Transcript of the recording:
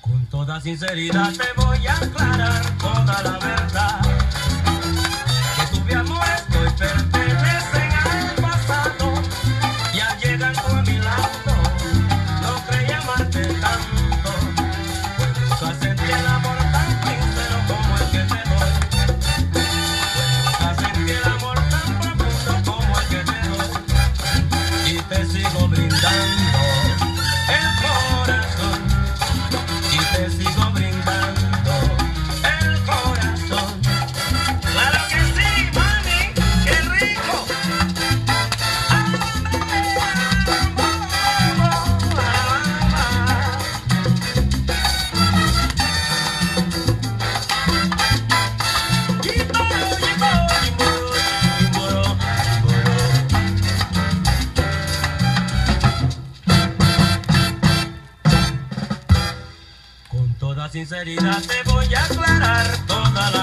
Con toda sinceridad me voy a sinceridad te voy a aclarar. Toda la